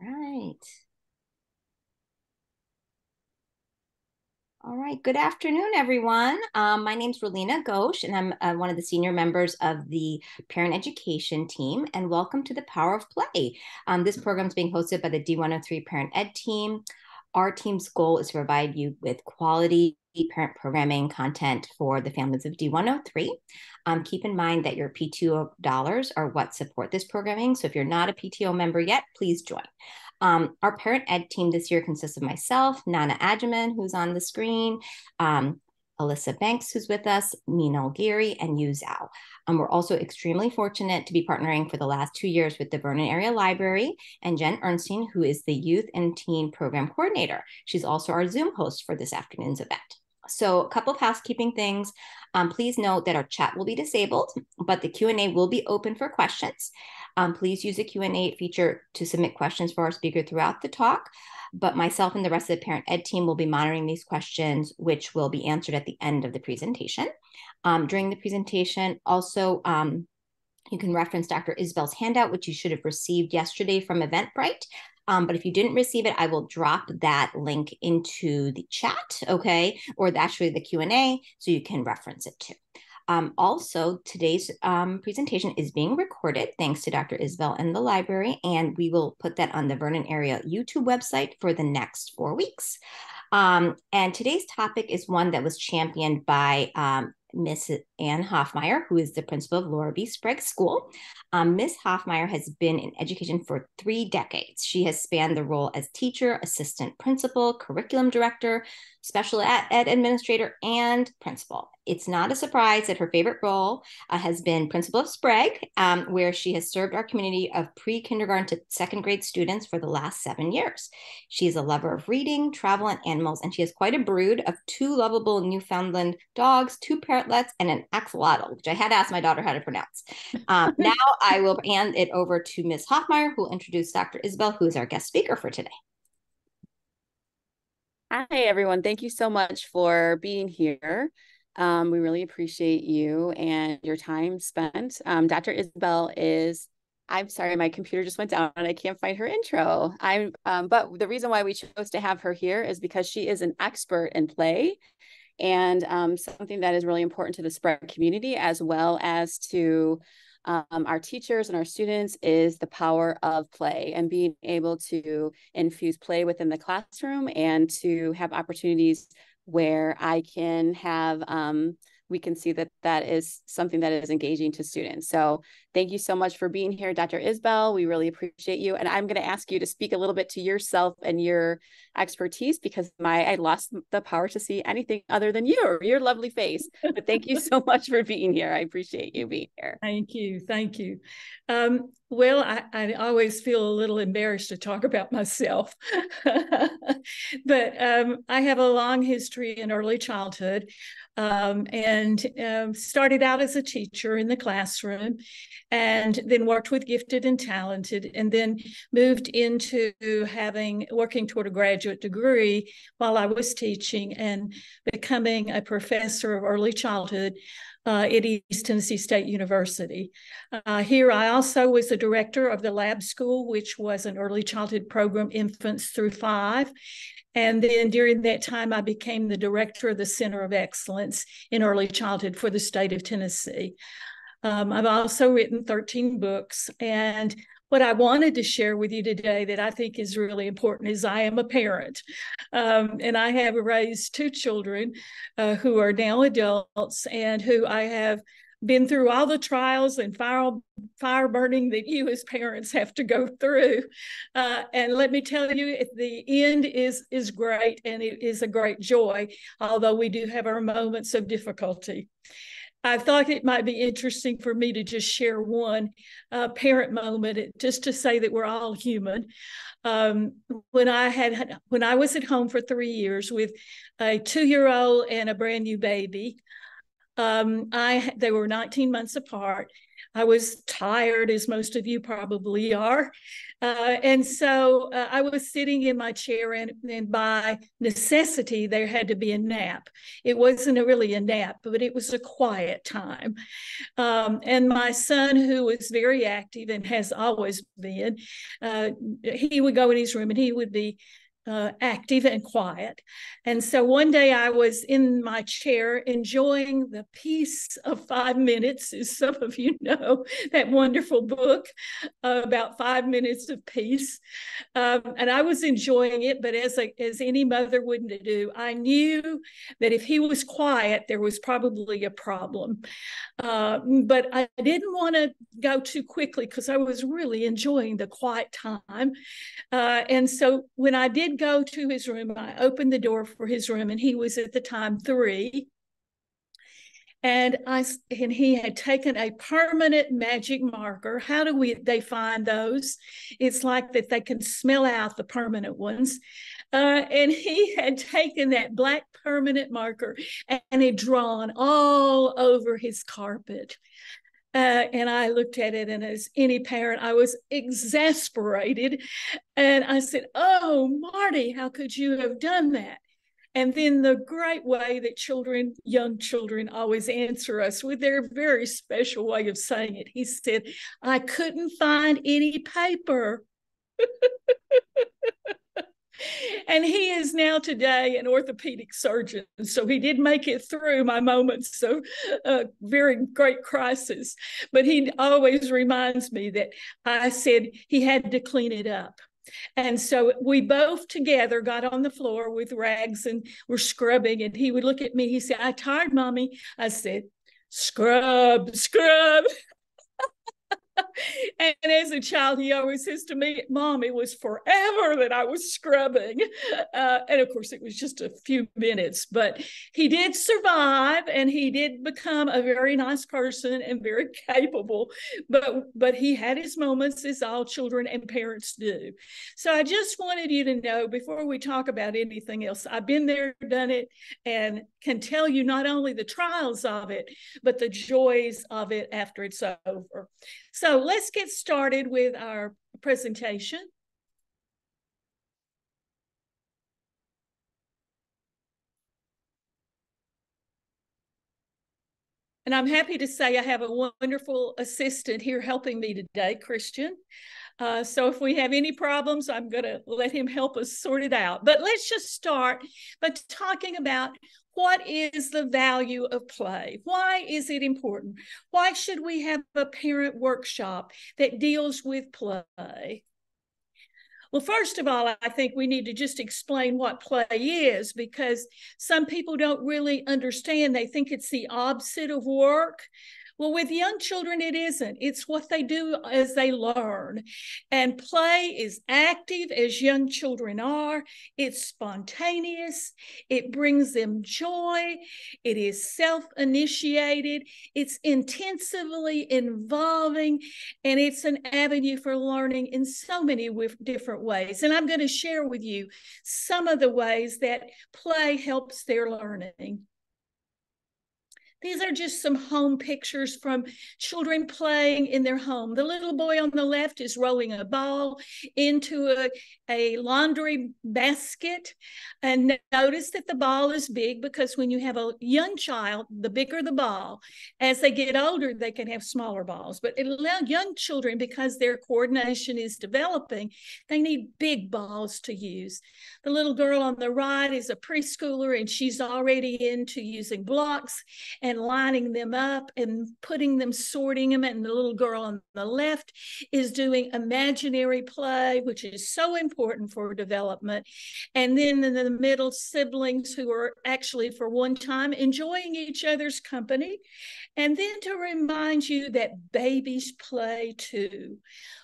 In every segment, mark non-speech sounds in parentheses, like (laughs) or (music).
Right. All right. Good afternoon, everyone. Um, my name is Rolina Ghosh, and I'm uh, one of the senior members of the parent education team. And welcome to the Power of Play. Um, this program is being hosted by the D103 Parent Ed team. Our team's goal is to provide you with quality parent programming content for the families of D103. Um, keep in mind that your PTO dollars are what support this programming. So if you're not a PTO member yet, please join. Um, our parent ed team this year consists of myself, Nana Adjaman, who's on the screen, um, Alyssa Banks, who's with us, Nina Geary, and Yu Zhao. Um, we're also extremely fortunate to be partnering for the last two years with the Vernon Area Library and Jen Ernstein, who is the Youth and Teen Program Coordinator. She's also our Zoom host for this afternoon's event. So a couple of housekeeping things. Um, please note that our chat will be disabled, but the Q&A will be open for questions. Um, please use the Q&A feature to submit questions for our speaker throughout the talk. But myself and the rest of the parent ed team will be monitoring these questions, which will be answered at the end of the presentation. Um, during the presentation, also, um, you can reference Dr. Isbell's handout, which you should have received yesterday from Eventbrite. Um, but if you didn't receive it, I will drop that link into the chat, okay, or actually the Q&A, so you can reference it too. Um, also, today's um, presentation is being recorded thanks to Dr. Isbell and the library, and we will put that on the Vernon area YouTube website for the next four weeks. Um, and today's topic is one that was championed by um, Miss Ann Hofmeier, who is the principal of Laura B. Sprague School. Um, Ms. Hofmeier has been in education for three decades. She has spanned the role as teacher, assistant principal, curriculum director, special ed, administrator, and principal. It's not a surprise that her favorite role uh, has been principal of Sprague, um, where she has served our community of pre kindergarten to second grade students for the last seven years. She is a lover of reading, travel, and animals, and she has quite a brood of two lovable Newfoundland dogs, two parrotlets, and an axolotl, which I had to ask my daughter how to pronounce. Um, (laughs) now I will hand it over to Ms. Hofmeier, who will introduce Dr. Isbell, who is our guest speaker for today. Hi, everyone. Thank you so much for being here. Um, we really appreciate you and your time spent. Um, Dr. Isbell is, I'm sorry, my computer just went down and I can't find her intro. I'm, um, but the reason why we chose to have her here is because she is an expert in play and um, something that is really important to the Sprague community as well as to um, our teachers and our students is the power of play and being able to infuse play within the classroom and to have opportunities where I can have um, we can see that that is something that is engaging to students. So thank you so much for being here, Dr. Isbell. We really appreciate you. And I'm going to ask you to speak a little bit to yourself and your expertise because my I lost the power to see anything other than you or your lovely face. But thank you so much for being here. I appreciate you being here. Thank you. Thank you. Um, well, I, I, always feel a little embarrassed to talk about myself, (laughs) but um, I have a long history in early childhood um, and um, started out as a teacher in the classroom and then worked with gifted and talented and then moved into having working toward a graduate degree while I was teaching and becoming a professor of early childhood uh, at East Tennessee State University. Uh, here, I also was the director of the lab school, which was an early childhood program, infants through five. And then during that time, I became the director of the Center of Excellence in Early Childhood for the state of Tennessee. Um, I've also written 13 books. And what I wanted to share with you today that I think is really important is I am a parent. Um, and I have raised two children uh, who are now adults and who I have been through all the trials and fire, fire burning that you as parents have to go through. Uh, and let me tell you, the end is, is great and it is a great joy, although we do have our moments of difficulty. I thought it might be interesting for me to just share one uh, parent moment, just to say that we're all human. Um, when I had when I was at home for three years with a two-year-old and a brand new baby, um, I they were 19 months apart. I was tired, as most of you probably are. Uh, and so uh, I was sitting in my chair, and, and by necessity, there had to be a nap. It wasn't a, really a nap, but it was a quiet time. Um, and my son, who was very active and has always been, uh, he would go in his room and he would be uh, active and quiet. And so one day I was in my chair enjoying the peace of five minutes, as some of you know, (laughs) that wonderful book uh, about five minutes of peace. Um, and I was enjoying it, but as, a, as any mother wouldn't do, I knew that if he was quiet, there was probably a problem. Uh, but I didn't want to go too quickly because I was really enjoying the quiet time. Uh, and so when I did go to his room, I opened the door for his room, and he was at the time three. And I and he had taken a permanent magic marker. How do we they find those? It's like that they can smell out the permanent ones. Uh, and he (laughs) had taken that black permanent marker and, and had drawn all over his carpet. Uh, and I looked at it, and as any parent, I was exasperated. And I said, Oh, Marty, how could you have done that? And then the great way that children, young children, always answer us with their very special way of saying it. He said, I couldn't find any paper. (laughs) and he is now today an orthopedic surgeon. So he did make it through my moments of uh, very great crisis. But he always reminds me that I said he had to clean it up. And so we both together got on the floor with rags and were scrubbing. And he would look at me. He said, I tired, mommy. I said, scrub, scrub. (laughs) and as a child, he always says to me, Mom, it was forever that I was scrubbing. Uh, and of course, it was just a few minutes, but he did survive and he did become a very nice person and very (laughs) capable. But, but he had his moments, as all children and parents do. So I just wanted you to know before we talk about anything else, I've been there, done it, and can tell you not only the trials of it, but the joys of it after it's over. So let's get started with our presentation. And I'm happy to say I have a wonderful assistant here helping me today, Christian. Uh, so if we have any problems, I'm going to let him help us sort it out. But let's just start by talking about what is the value of play? Why is it important? Why should we have a parent workshop that deals with play? Well, first of all, I think we need to just explain what play is because some people don't really understand. They think it's the opposite of work. Well, with young children, it isn't. It's what they do as they learn. And play is active as young children are, it's spontaneous, it brings them joy, it is self initiated, it's intensively involving, and it's an avenue for learning in so many different ways. And I'm going to share with you some of the ways that play helps their learning. These are just some home pictures from children playing in their home. The little boy on the left is rolling a ball into a, a laundry basket. And notice that the ball is big because when you have a young child, the bigger the ball. As they get older, they can have smaller balls. But young children, because their coordination is developing, they need big balls to use. The little girl on the right is a preschooler and she's already into using blocks. And and lining them up and putting them, sorting them. And the little girl on the left is doing imaginary play, which is so important for development. And then in the middle, siblings who are actually, for one time, enjoying each other's company. And then to remind you that babies play too.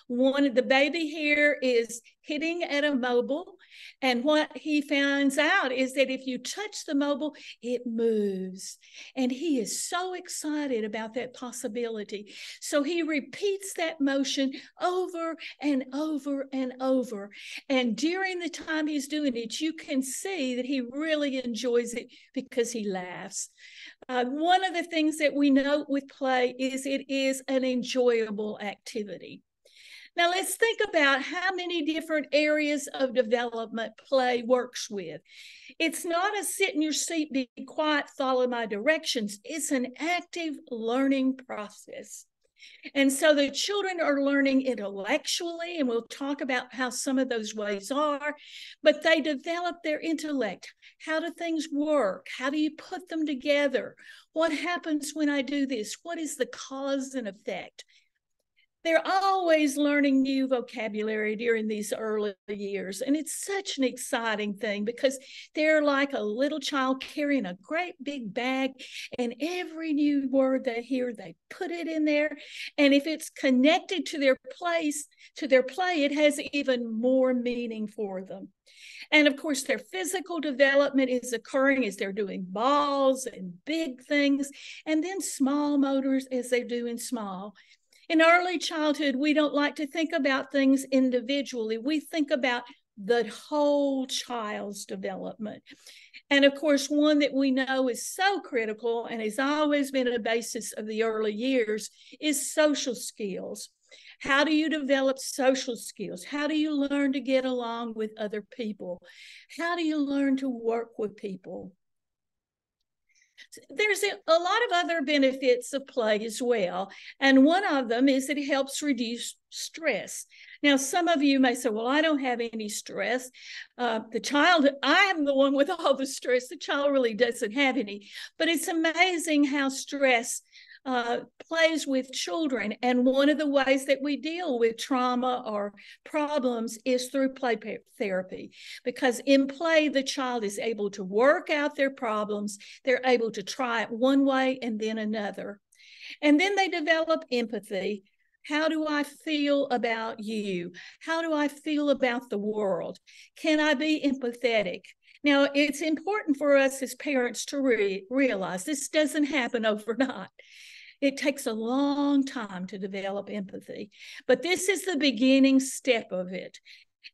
One, of the baby here is hitting at a mobile. And what he finds out is that if you touch the mobile, it moves. And he is so excited about that possibility. So he repeats that motion over and over and over. And during the time he's doing it, you can see that he really enjoys it because he laughs. Uh, one of the things that we note with play is it is an enjoyable activity. Now, let's think about how many different areas of development play works with. It's not a sit in your seat, be quiet, follow my directions. It's an active learning process. And so the children are learning intellectually, and we'll talk about how some of those ways are, but they develop their intellect. How do things work? How do you put them together? What happens when I do this? What is the cause and effect? They're always learning new vocabulary during these early years. And it's such an exciting thing because they're like a little child carrying a great big bag, and every new word they hear, they put it in there. And if it's connected to their place, to their play, it has even more meaning for them. And of course, their physical development is occurring as they're doing balls and big things, and then small motors as they're doing small. In early childhood, we don't like to think about things individually. We think about the whole child's development. And of course, one that we know is so critical and has always been a basis of the early years is social skills. How do you develop social skills? How do you learn to get along with other people? How do you learn to work with people? There's a, lot of other benefits of play as well. And one of them is that it helps reduce stress. Now, some of you may say, Well, I don't have any stress. Uh, the child, I am the one with all the stress. The child really doesn't have any. But it's amazing how stress uh, plays with children. And one of the ways that we deal with trauma or problems is through play therapy, because in play, the child is able to work out their problems. They're able to try it one way and then another. And then they develop empathy. How do I feel about you? How do I feel about the world? Can I be empathetic? Now, it's important for us as parents to re- realize this doesn't happen overnight. It takes a long time to develop empathy, but this is the beginning step of it.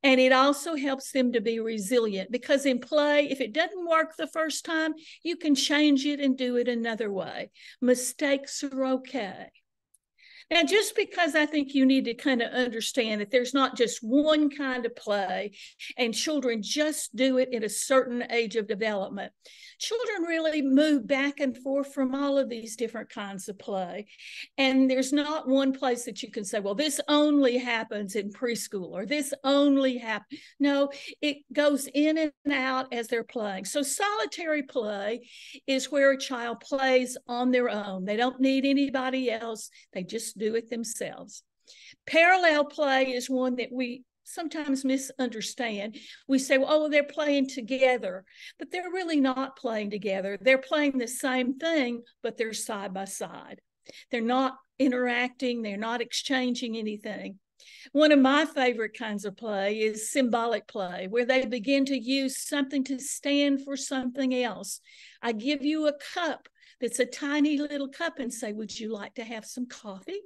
And it also helps them to be resilient because in play, if it doesn't work the first time, you can change it and do it another way. Mistakes are okay. Now, just because I think you need to kind of understand that there's not just one kind of play and children just do it at a certain age of development children really move back and forth from all of these different kinds of play. And there's not one place that you can say, well, this only happens in preschool or this only happens. No, it goes in and out as they're playing. So solitary play is where a child plays on their own. They don't need anybody else, they just do it themselves. Parallel play is one that we sometimes misunderstand. We say, well, oh, they're playing together, but they're really not playing together. They're playing the same thing, but they're side by side. They're not interacting, they're not exchanging anything. One of my favorite kinds of play is symbolic play, where they begin to use something to stand for something else. I give you a cup that's a tiny little cup and say, Would you like to have some coffee?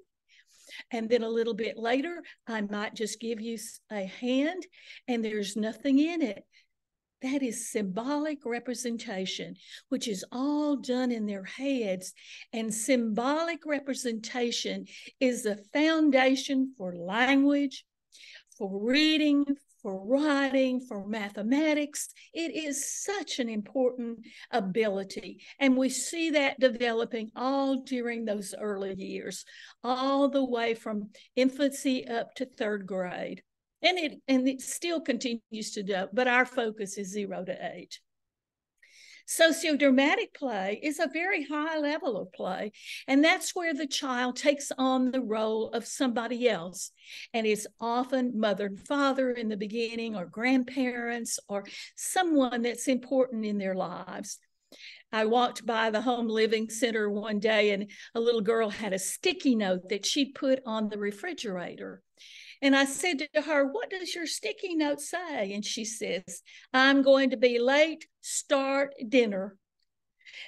And then a little bit later, I might just give you a hand and there's nothing in it. That is symbolic representation, which is all done in their heads. And symbolic representation is the foundation for language, for reading, for writing, for mathematics. It is such an important ability. And we see that developing all during those early years, all the way from infancy up to third grade. And it and it still continues to do, but our focus is zero to eight. Sociodramatic play is a very high level of play, and that's where the child takes on the role of somebody else. And it's often mother and father in the beginning, or grandparents, or someone that's important in their lives. I walked by the home living center one day, and a little girl had a sticky note that she'd put on the refrigerator. And I said to her, What does your sticky note say? And she says, I'm going to be late, start dinner.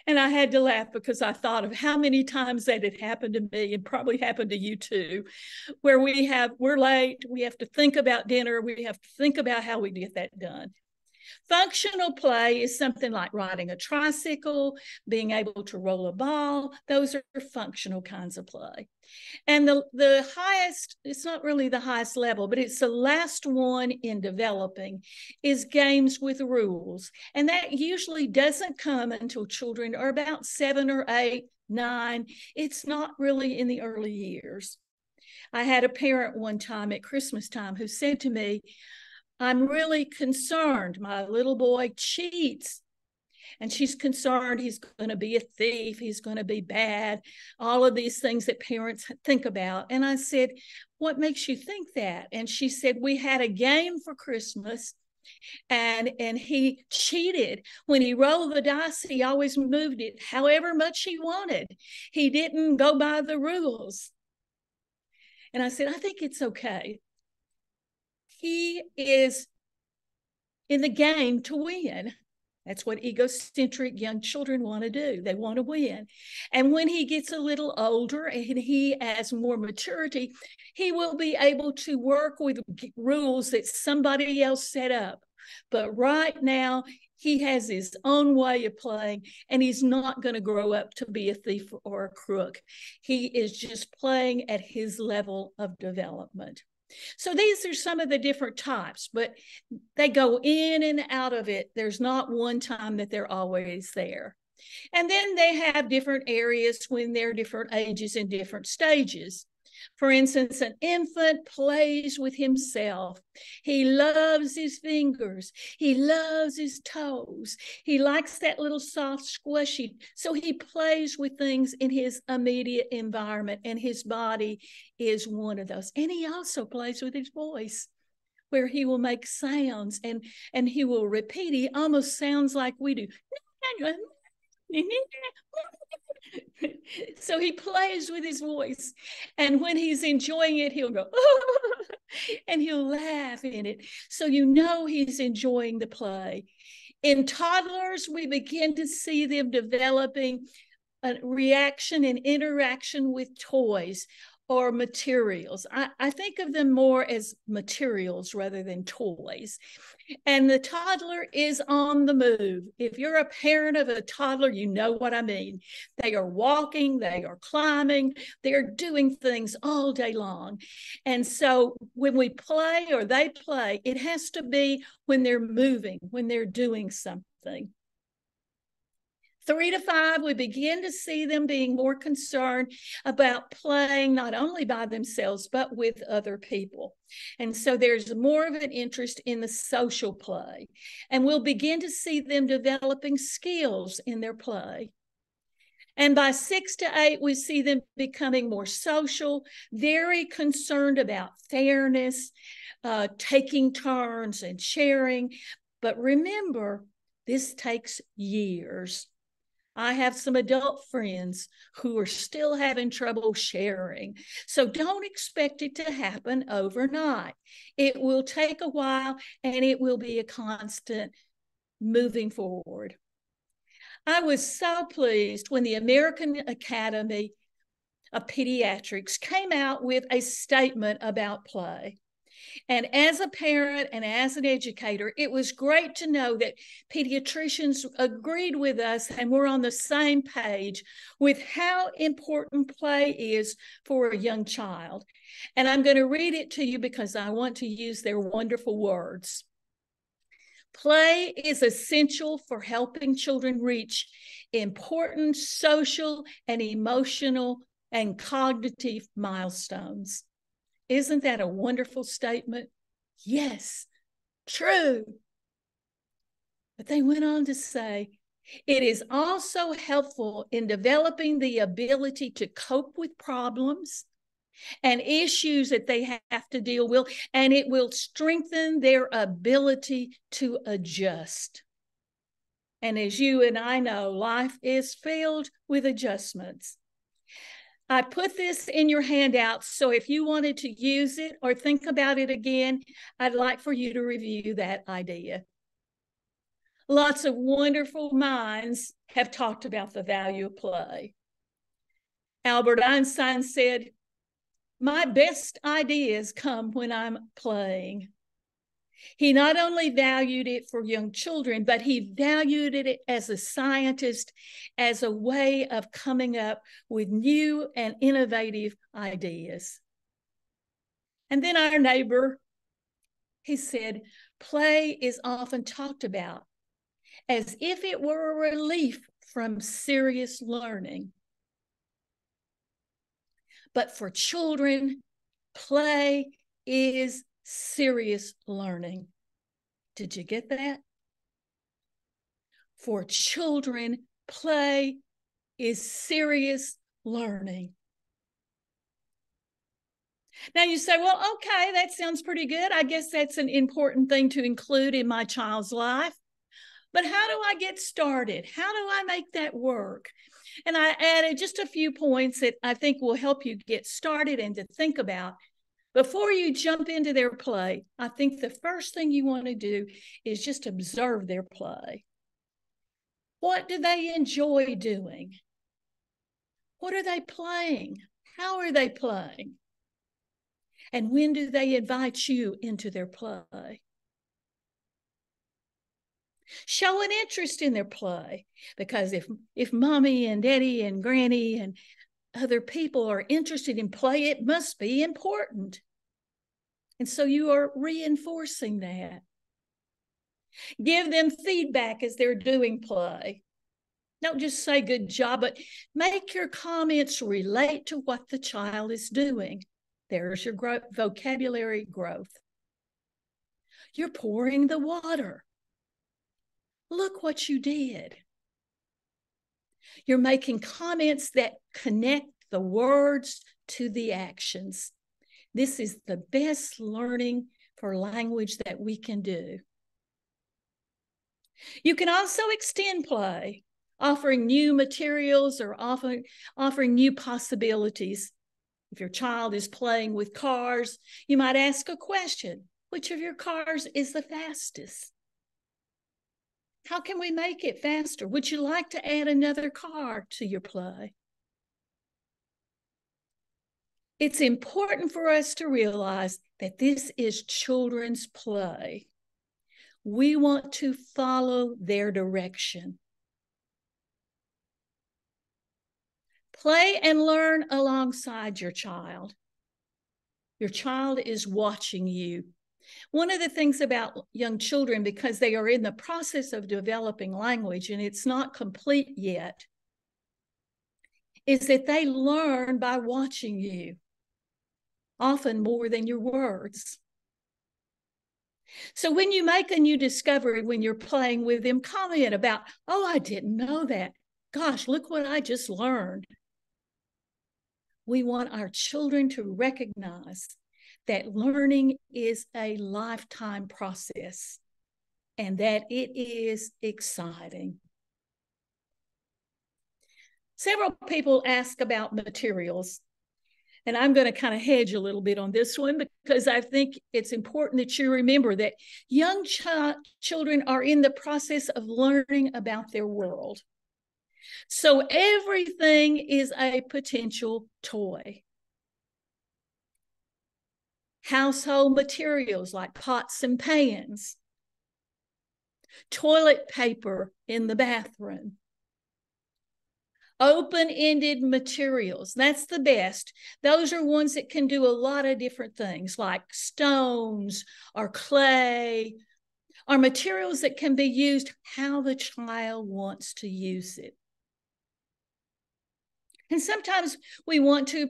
And I had to laugh because I thought of how many times that had happened to me and probably happened to you too, where we have, we're late, we have to think about dinner, we have to think about how we get that done. Functional play is something like riding a tricycle, being able to roll a ball. Those are functional kinds of play. And the, the highest, it's not really the highest level, but it's the last one in developing, is games with rules. And that usually doesn't come until children are about seven or eight, nine. It's not really in the early years. I had a parent one time at Christmas time who said to me, I'm really concerned. My little boy cheats. And she's concerned he's going to be a thief, he's going to be bad, all of these things that parents think about. And I said, What makes you think that? And she said, We had a game for Christmas and and he cheated when he rolled the dice he always moved it however much he wanted he didn't go by the rules and i said i think it's okay he is in the game to win. That's what egocentric young children want to do. They want to win. And when he gets a little older and he has more maturity, he will be able to work with rules that somebody else set up. But right now, he has his own way of playing, and he's not going to grow up to be a thief or a crook. He is just playing at his level of development. So these are some of the different types, but they go in and out of it. There's not one time that they're always there. And then they have different areas when they're different ages and different stages. For instance, an infant plays with himself. He loves his fingers. He loves his toes. He likes that little soft squishy. So he plays with things in his immediate environment, and his body is one of those. And he also plays with his voice where he will make sounds and and he will repeat he almost sounds like we do (laughs) (laughs) so he plays with his voice. And when he's enjoying it, he'll go, (laughs) and he'll laugh in it. So you know he's enjoying the play. In toddlers, we begin to see them developing a reaction and interaction with toys or materials. I, I, think of them more as materials rather than toys. And the toddler is on the move. If you're a parent of a toddler, you know what I mean. They are walking, they are climbing, they're doing things all day long. And so when we play or they play, it has to be when they're moving, when they're doing something. Three to five, we begin to see them being more concerned about playing not only by themselves, but with other people. And so there's more of an interest in the social play. And we'll begin to see them developing skills in their play. And by six to eight, we see them becoming more social, very concerned about fairness, uh, taking turns and sharing. But remember, this takes years. I have some adult friends who are still having trouble sharing. So don't expect it to happen overnight. It will take a while and it will be a constant moving forward. I was so pleased when the American Academy of Pediatrics came out with a statement about play. And as a parent and as an educator, it was great to know that pediatricians agreed with us and we're on the same page with how important play is for a young child. And I'm going to read it to you because I want to use their wonderful words. Play is essential for helping children reach important social and emotional and cognitive milestones. Isn't that a wonderful statement? Yes, true. But they went on to say, it is also helpful in developing the ability to cope with problems and issues that they have to deal with, and it will strengthen their ability to adjust. And as you and I know, life is filled with adjustments. I put this in your handout. So if you wanted to use it or think about it again, I'd like for you to review that idea. Lots of wonderful minds have talked about the value of play. Albert Einstein said, My best ideas come when I'm playing. He not only valued it for young children, but he valued it as a scientist, as a way of coming up with new and innovative ideas. And then our neighbor, he said, play is often talked about as if it were a relief from serious learning. But for children, play is serious learning. Did you get that? For children, play is serious learning. Now you say, well, okay, that sounds pretty good. I guess that's an important thing to include in my child's life. But how do I get started? How do I make that work? And I added just a few points that I think will help you get started and to think about. Before you jump into their play, I think the first thing you want to do is just observe their play. What do they enjoy doing? What are they playing? How are they playing? And when do they invite you into their play? Show an interest in their play because if if mommy and daddy and granny and other people are interested in play, it must be important. And so you are reinforcing that. Give them feedback as they're doing play. Don't just say good job, but make your comments relate to what the child is doing. There's your gro- vocabulary growth. You're pouring the water. Look what you did. You're making comments that connect the words to the actions. This is the best learning for language that we can do. You can also extend play, offering new materials or offering, offering new possibilities. If your child is playing with cars, you might ask a question Which of your cars is the fastest? How can we make it faster? Would you like to add another car to your play? It's important for us to realize that this is children's play. We want to follow their direction. Play and learn alongside your child. Your child is watching you. One of the things about young children, because they are in the process of developing language and it's not complete yet, is that they learn by watching you, often more than your words. So when you make a new discovery when you're playing with them, comment about, oh, I didn't know that. Gosh, look what I just learned. We want our children to recognize that learning is a lifetime process and that it is exciting. Several people ask about materials, and I'm going to kind of hedge a little bit on this one because I think it's important that you remember that young ch- children are in the process of learning about their world. So everything is a potential toy. Household materials like pots and pans, toilet paper in the bathroom, open ended materials. That's the best. Those are ones that can do a lot of different things, like stones or clay, or materials that can be used how the child wants to use it. And sometimes we want to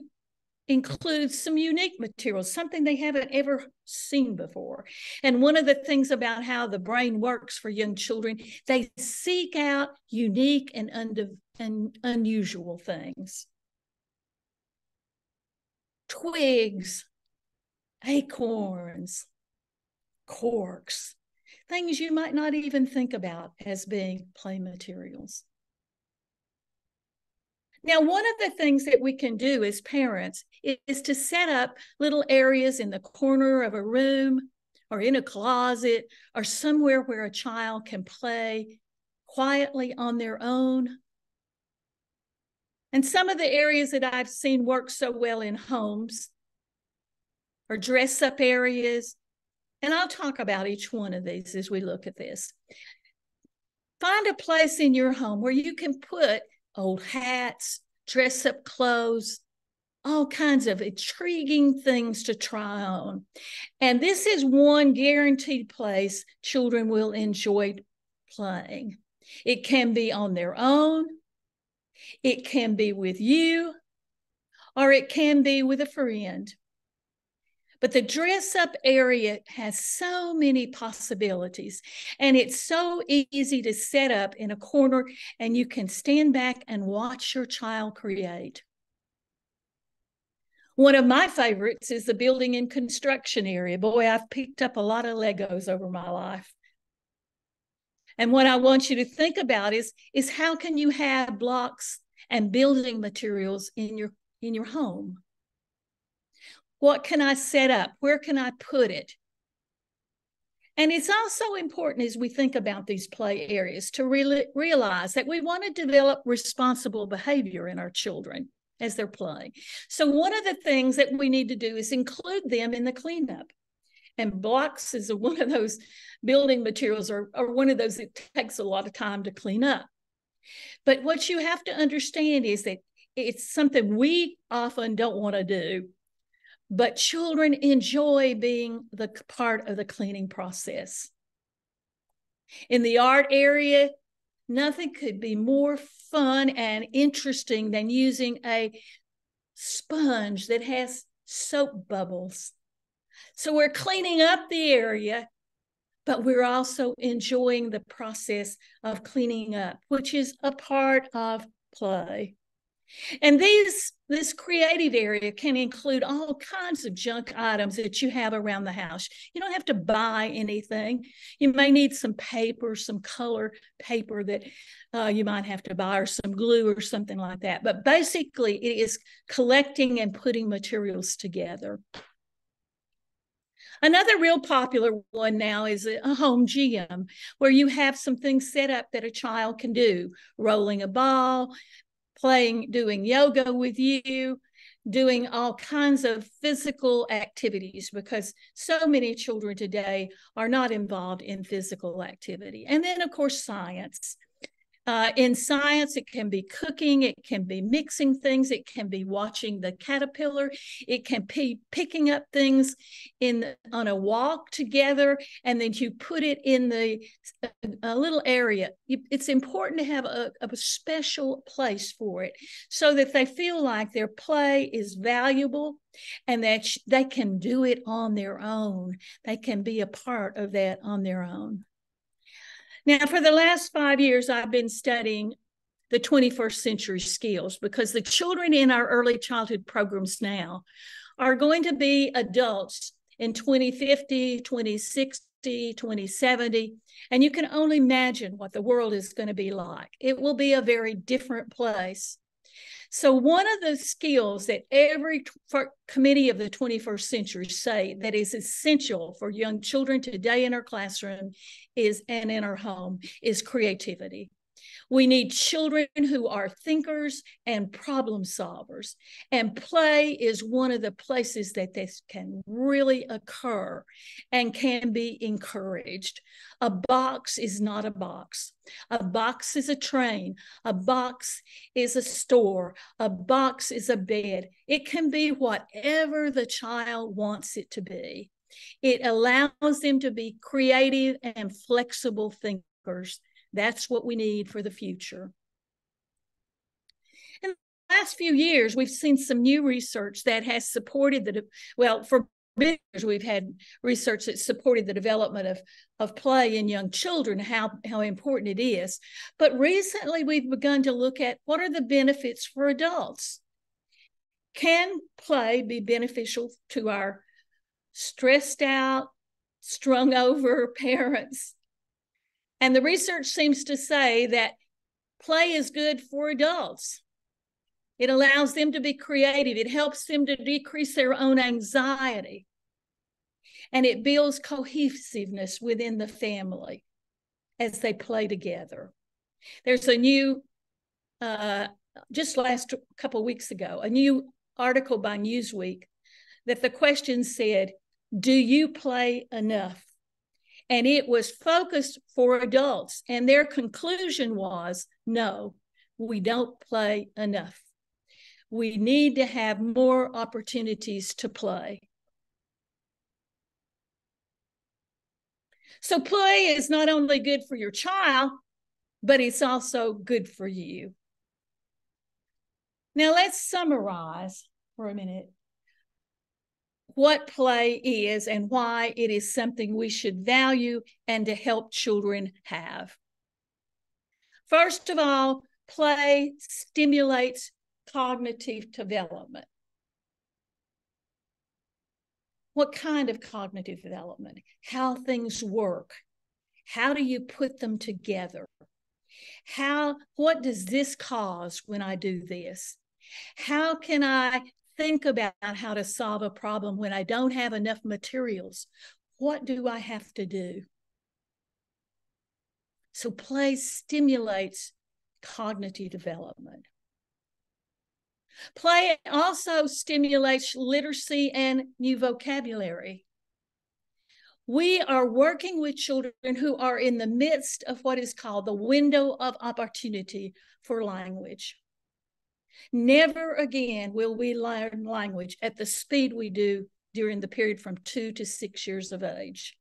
include some unique materials, something they haven't ever seen before. And one of the things about how the brain works for young children, they seek out unique and, und- and unusual things. Twigs, acorns, corks, things you might not even think about as being play materials. Now, one of the things that we can do as parents is to set up little areas in the corner of a room or in a closet or somewhere where a child can play quietly on their own. And some of the areas that I've seen work so well in homes are dress up areas, And I'll talk about each one of these as we look at this. Find a place in your home where you can put old hats, dress up clothes, all kinds of intriguing things to try on. And this is one guaranteed place children will enjoy playing. It can be on their own, it can be with you, or it can be with a friend. But the dress up area has so many possibilities, and it's so easy to set up in a corner, and you can stand back and watch your child create. One of my favorites is the building and construction area. Boy, I've picked up a lot of Legos over my life. And what I want you to think about is, is how can you have blocks and building materials in your in your home? What can I set up? Where can I put it? And it's also important as we think about these play areas to re- realize that we want to develop responsible behavior in our children as they're playing. So one of the things that we need to do is include them in the cleanup. And blocks is (laughs) one of those building materials or, or one of those that takes a lot of time to clean up. But what you have to understand is that it's something we often don't want to do, but children enjoy being the part of the cleaning process. In the art area, nothing could be more fun and interesting than using a sponge that has soap bubbles. So we're cleaning up the area, but we're also enjoying the process of cleaning up, which is a part of play. And these this creative area can include all kinds of junk items that you have around the house. You don't have to buy anything. You may need some paper, some color paper that uh, you might have to buy, or some glue or something like that. But basically, it is collecting and putting materials together. Another real popular one now is a home gym where you have some things set up that a child can do rolling a ball, playing, doing yoga with you, doing all kinds of physical activities because so many children today are not involved in physical activity. And then, of course, science. Uh, in science, it can be cooking, it can be mixing things, it can be watching the caterpillar, it can be picking up things in on a walk together, and then you put it in the a little area. It's important to have a, a special place for it so that they feel like their play is valuable and that they can do it on their own. They can be a part of that on their own. Now, for the last five years, I've been studying the 21st century skills because the children in our early childhood programs now are going to be adults in 2050, 2060, 2070. And you can only imagine what the world is going to be like. It will be a very different place. So one of the skills that every committee of the 21st century say that is essential for young children today in our classroom is and in our home is creativity. We need children who are thinkers and problem solvers. And play is one of the places that this can really occur and can be encouraged. A box is not a box. A box is a train. A box is a store. A box is a bed. It can be whatever the child wants it to be. It allows them to be creative and flexible thinkers that's what we need for the future. In the last few years, we've seen some new research that has supported the, well, for years we've had research that supported the development of, of play in young children, how, how important it is. But recently we've begun to look at what are the benefits for adults? Can play be beneficial to our stressed out, strung over (laughs) parents? And the research seems to say that play is good for adults. It allows them to be creative, it helps them to decrease their own anxiety, and it builds cohesiveness within the family as they play together. There's a new, uh, just last couple weeks ago, a new article by Newsweek that the question said, Do you play enough? And it was focused for adults. And their conclusion was no, we don't play enough. We need to have more opportunities to play. So, play is not only good for your child, but it's also good for you. Now, let's summarize for a minute what play is and why it is something we should value and to help children have. First of all, play stimulates cognitive development. What kind of cognitive development? How things work. How do you put them together? How what does this cause when I do this? How can I think about how to solve a problem when I don't have enough materials? What do I have to do? So play stimulates cognitive development. Play also stimulates literacy and new vocabulary. We are working with children who are in the midst of what is called the window of opportunity for language. Never again will we learn language at the speed we do during the period from two to six years of age.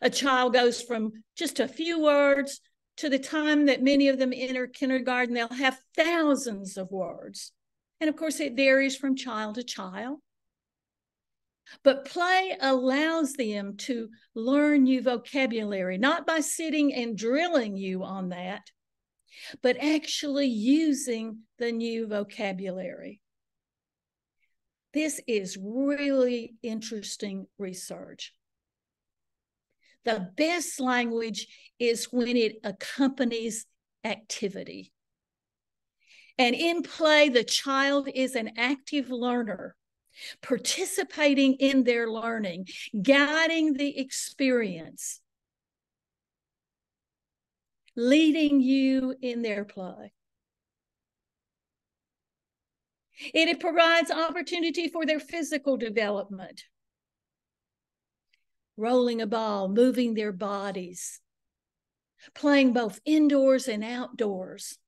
A child goes from just a few words to the time that many of them enter kindergarten, they'll have thousands of words. And of course, it varies from child to child. But play allows them to learn new vocabulary, not by sitting and drilling you on that, but actually using the new vocabulary. This is really interesting research. The best language is when it accompanies activity. And in play, the child is an active learner, participating in their learning, guiding the experience, leading you in their play. It provides opportunity for their physical development rolling a ball, moving their bodies, playing both indoors and outdoors.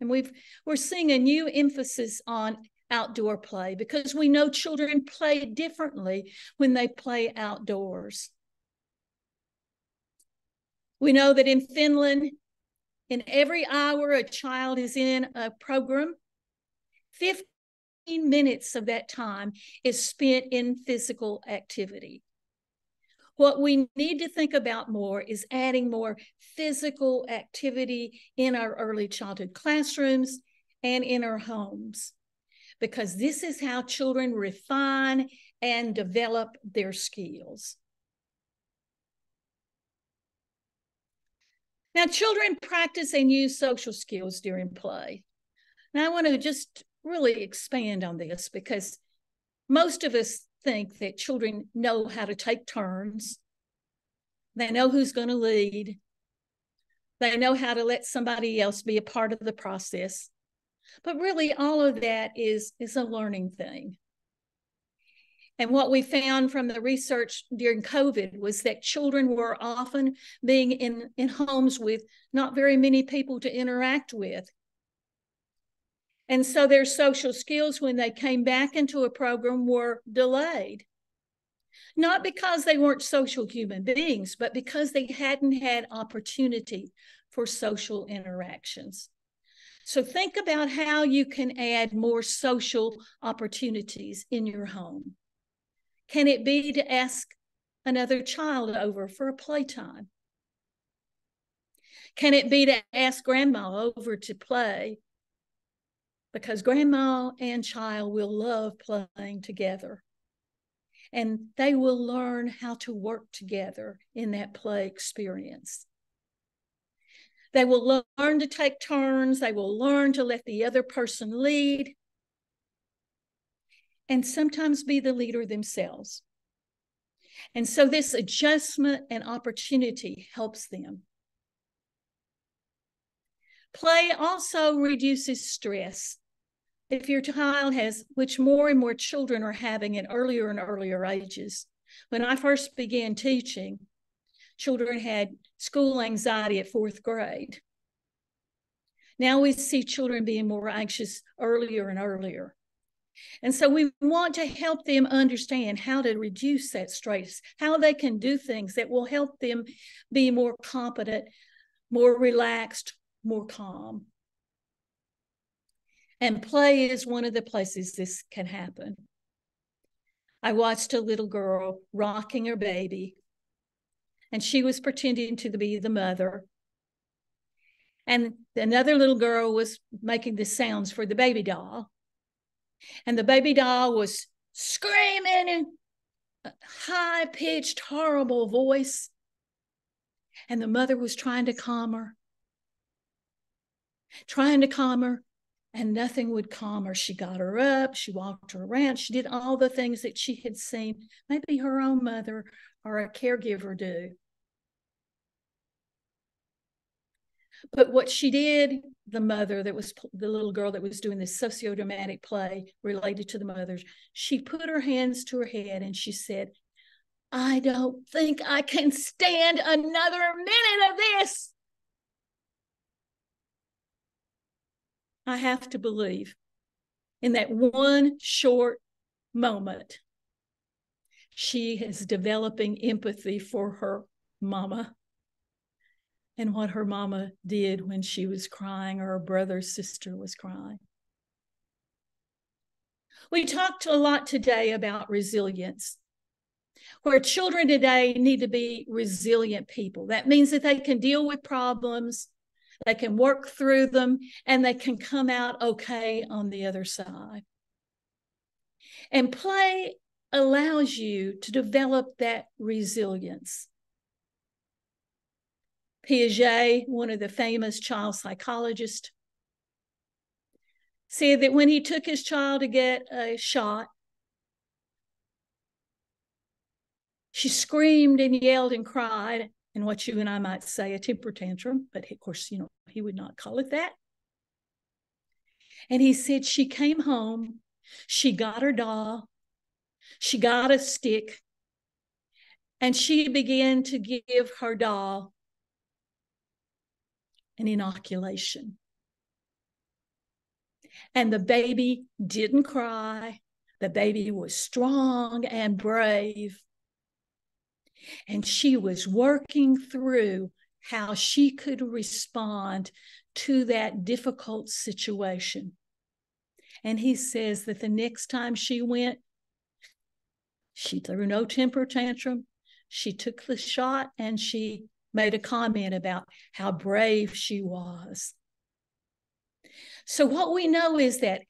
And we've we're seeing a new emphasis on outdoor play because we know children play differently when they play outdoors. We know that in Finland, in every hour a child is in a program, 15 minutes of that time is spent in physical activity. What we need to think about more is adding more physical activity in our early childhood classrooms and in our homes, because this is how children refine and develop their skills. Now, children practice and use social skills during play. Now, I want to just really expand on this because most of us think that children know how to take turns. They know who's going to lead. They know how to let somebody else be a part of the process. But really, all of that is, is a learning thing. And what we found from the research during COVID was that children were often being in, in homes with not very many people to interact with. And so their social skills, when they came back into a program, were delayed. Not because they weren't social human beings, but because they hadn't had opportunity for social interactions. So think about how you can add more social opportunities in your home. Can it be to ask another child over for a playtime? Can it be to ask grandma over to play because grandma and child will love playing together. And they will learn how to work together in that play experience. They will learn to take turns. They will learn to let the other person lead and sometimes be the leader themselves. And so this adjustment and opportunity helps them. Play also reduces stress if your child has, which more and more children are having at earlier and earlier ages. When I first began teaching, children had school anxiety at fourth grade. Now we see children being more anxious earlier and earlier. And so we want to help them understand how to reduce that stress, how they can do things that will help them be more competent, more relaxed, more calm. And play is one of the places this can happen. I watched a little girl rocking her baby, and she was pretending to be the mother. And another little girl was making the sounds for the baby doll. And the baby doll was screaming in a high pitched, horrible voice. And the mother was trying to calm her, trying to calm her and nothing would calm her. She got her up, she walked her around, she did all the things that she had seen maybe her own mother or a caregiver do. But what she did, the mother that was the little girl that was doing this sociodramatic play related to the mothers, she put her hands to her head and she said, I don't think I can stand another minute of this. I have to believe in that one short moment, she is developing empathy for her mama and what her mama did when she was crying or her brother sister was crying. We talked a lot today about resilience, where children today need to be resilient people. That means that they can deal with problems, they can work through them and they can come out okay on the other side. And play allows you to develop that resilience. Piaget, one of the famous child psychologists, said that when he took his child to get a shot, she screamed and yelled and cried and what you and I might say a temper tantrum, but of course, you know, he would not call it that. And he said she came home, she got her doll, she got a stick, and she began to give her doll an inoculation. And the baby didn't cry. The baby was strong and brave. And she was working through how she could respond to that difficult situation. And he says that the next time she went, she threw no temper tantrum. She took the shot and she made a comment about how brave she was. So, what we know is that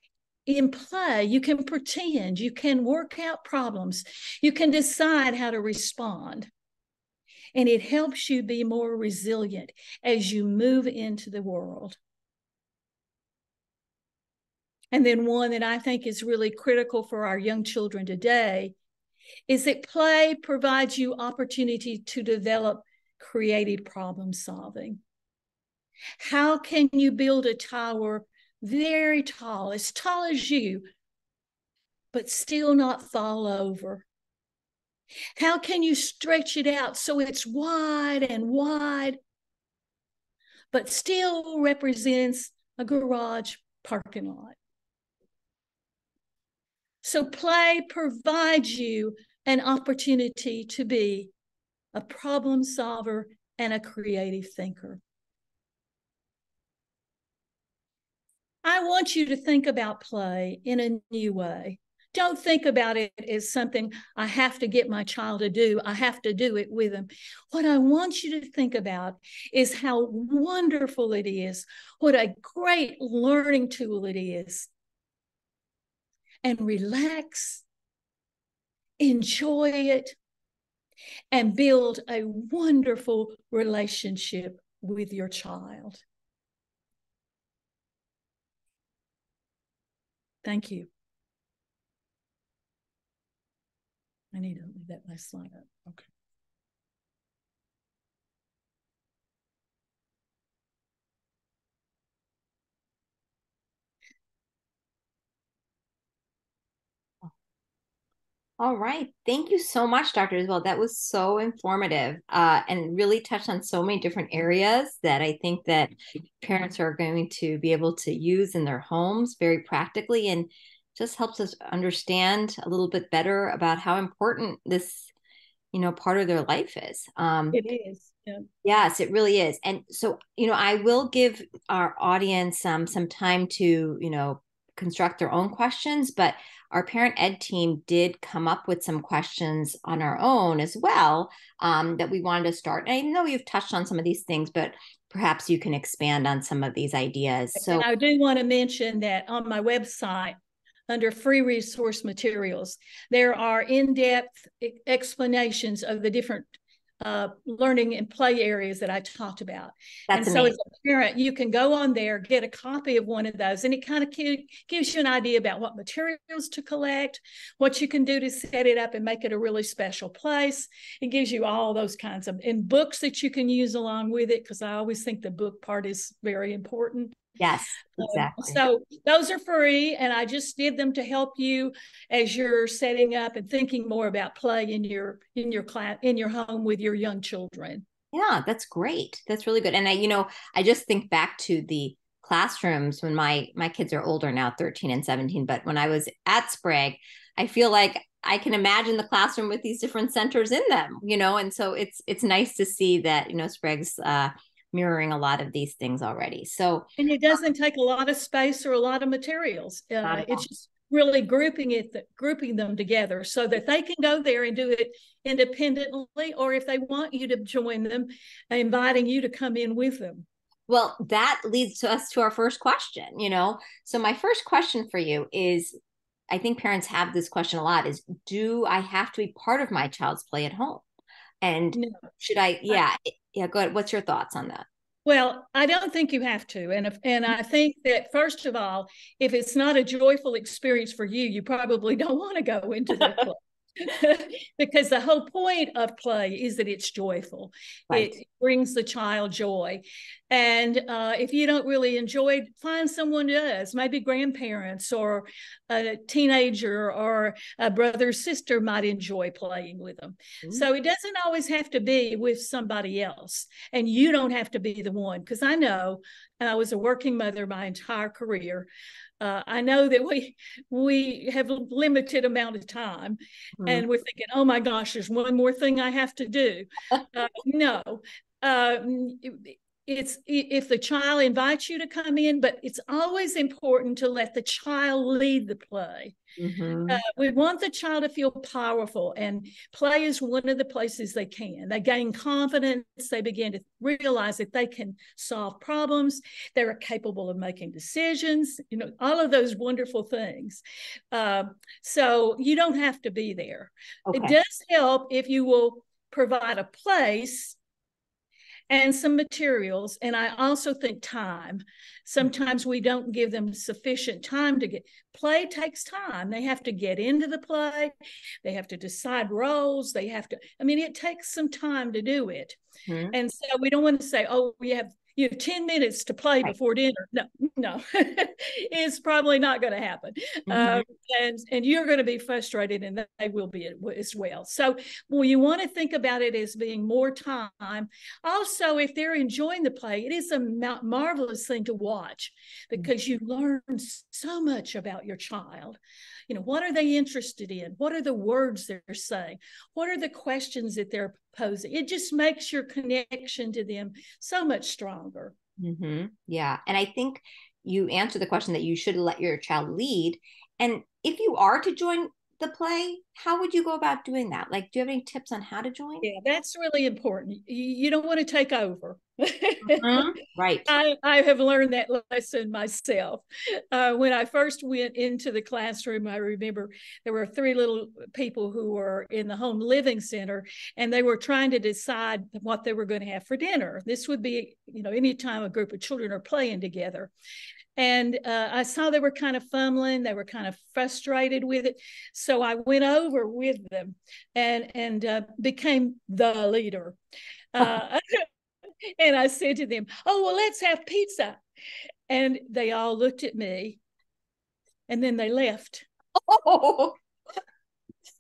in play, you can pretend, you can work out problems, you can decide how to respond. And it helps you be more resilient as you move into the world. And then, one that I think is really critical for our young children today is that play provides you opportunity to develop creative problem solving. How can you build a tower very tall, as tall as you, but still not fall over? How can you stretch it out so it's wide and wide, but still represents a garage parking lot? So, play provides you an opportunity to be a problem solver and a creative thinker. I want you to think about play in a new way. Don't think about it as something I have to get my child to do. I have to do it with them. What I want you to think about is how wonderful it is, what a great learning tool it is. And relax, enjoy it, and build a wonderful relationship with your child. Thank you. I need to leave that last slide up. All right. Thank you so much, Dr. Isbell. That was so informative uh, and really touched on so many different areas that I think that parents are going to be able to use in their homes very practically and just helps us understand a little bit better about how important this, you know, part of their life is. Um, it is. Yeah. Yes, it really is. And so, you know, I will give our audience um, some time to, you know, construct their own questions, but our parent ed team did come up with some questions on our own as well um, that we wanted to start. And I know you've touched on some of these things, but perhaps you can expand on some of these ideas. So and I do want to mention that on my website, under free resource materials, there are in-depth explanations of the different uh, learning and play areas that I talked about. That's and so amazing. as a parent, you can go on there, get a copy of one of those, and it kind of gives you an idea about what materials to collect, what you can do to set it up and make it a really special place. It gives you all those kinds of and books that you can use along with it, because I always think the book part is very important. Yes, um, exactly. Um, so those are free, and I just did them to help you as you're setting up and thinking more about play in your in your class in your home with your young children. Yeah, that's great. That's really good. And I, you know, I just think back to the classrooms when my my kids are older now, 13 and 17, but when I was at Sprague, I feel like I can imagine the classroom with these different centers in them, you know, and so it's it's nice to see that, you know, Sprague's uh mirroring a lot of these things already. So, and it doesn't take a lot of space or a lot of materials. Uh, it's just really grouping it, grouping them together so that they can go there and do it independently, or if they want you to join them, inviting you to come in with them. Well, that leads to us to our first question, you know. So my first question for you is I think parents have this question a lot is do I have to be part of my child's play at home? And no. should I yeah, yeah, go ahead. What's your thoughts on that? Well, I don't think you have to, and if, and I think that first of all, if it's not a joyful experience for you, you probably don't want to go into that. (laughs) (laughs) because the whole point of play is that it's joyful. Right. It brings the child joy. And uh, if you don't really enjoy find someone who does, maybe grandparents or a teenager or a brother or sister might enjoy playing with them. Mm-hmm. So it doesn't always have to be with somebody else. And you don't have to be the one. Because I know I was a working mother my entire career uh, I know that we we have a limited amount of time, mm-hmm. and we're thinking, oh my gosh, there's one more thing I have to do. (laughs) uh, no, uh, it's if the child invites you to come in, but it's always important to let the child lead the play. Mm-hmm. Uh, we want the child to feel powerful, and play is one of the places they can. They gain confidence. They begin to realize that they can solve problems. They're capable of making decisions. You know, all of those wonderful things. Uh, so you don't have to be there. Okay. It does help if you will provide a place and some materials. And I also think time. Sometimes we don't give them sufficient time to get play takes time. They have to get into the play, they have to decide roles, they have to, I mean, it takes some time to do it. Mm-hmm. And so we don't want to say, oh, we have you have 10 minutes to play right. before dinner. No, (laughs) no, it's probably not going to happen. Mm-hmm. Um, and, and you're going to be frustrated and they will be as well. So, well, you want to think about it as being more time. Also, if they're enjoying the play, it is a marvelous thing to watch because you learn so much about your child. You know, what are they interested in? What are the words they're saying? What are the questions that they're posing? It just makes your connection to them so much stronger. Mm-hmm. Yeah. And I think you answer the question that you should let your child lead. And if you are to join the play, how would you go about doing that? Like, do you have any tips on how to join? Yeah, that's really important. You don't want to take over. mm-hmm. Right. (laughs) I, I have learned that lesson myself. Uh, when I first went into the classroom, I remember there were three little people who were in the home living center, and they were trying to decide what they were going to have for dinner. This would be, you know, anytime a group of children are playing together. And uh, I saw they were kind of fumbling, they were kind of frustrated with it. So I went over with them and, and uh, became the leader. (laughs) Uh, (laughs) and I said to them, Oh, well, let's have pizza. And they all looked at me and then they left. Oh.